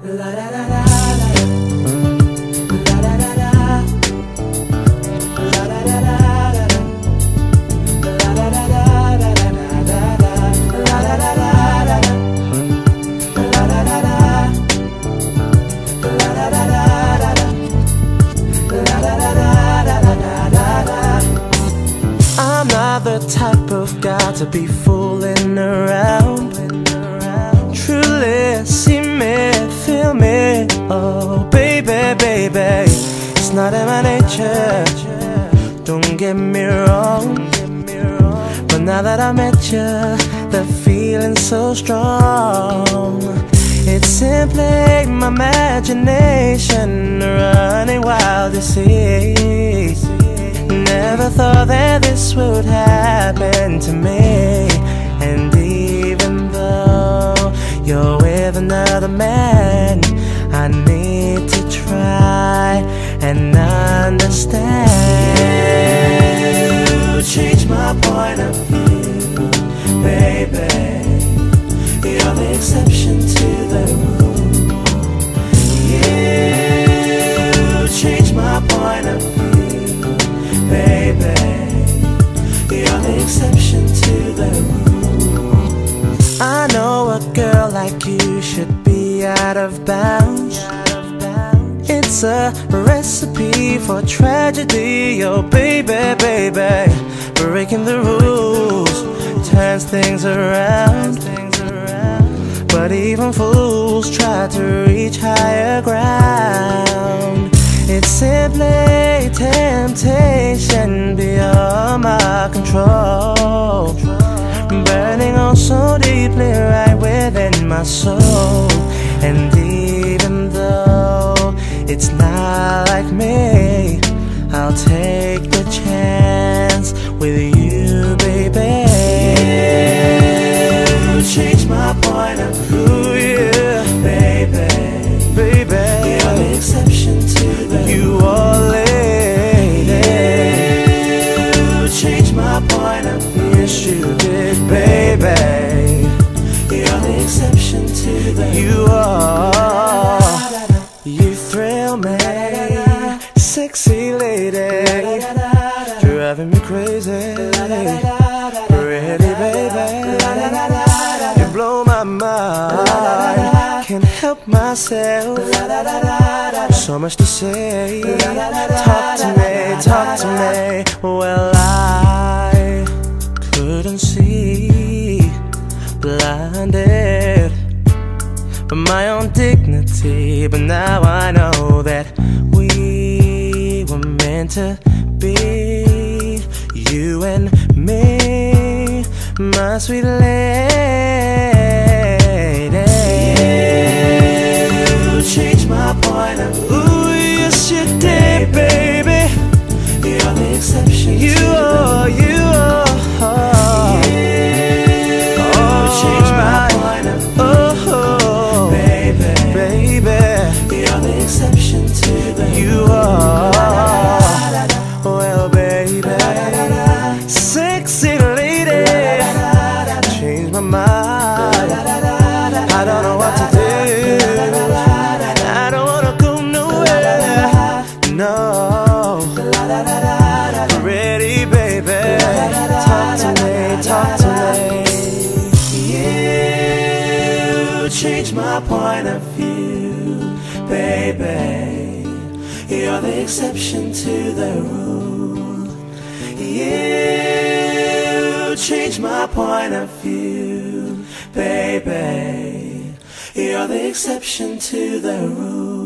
La. La. La. La. I'm not the type of guy to be fooling around. Not in my nature. Don't get me wrong. But now that I met you, the feeling's so strong. It's simply my imagination running wild, you see. Never thought that this would happen to me. Understand. You change my point of view, baby. You're the exception to the rule. You change my point of view, baby. You're the exception to the rule. I know a girl like you should be out of bounds. It's a recipe for tragedy, oh baby, baby. Breaking the rules turns things around. But even fools try to reach higher ground. It's simply temptation beyond my control. Burning on so deeply right within my soul. And it's not like me, sexy lady, driving me crazy. Pretty baby, you blow my mind. Can't help myself. So much to say. Talk to me, talk to me. Well, I couldn't see, blinded by my own dignity. But now I know that meant to be, you and me, my sweet lady. You changed my point of view. Ooh, yes, you did, baby. You're the exception. You change my point of view, baby. You're the exception to the rule. You change my point of view, baby. You're the exception to the rule.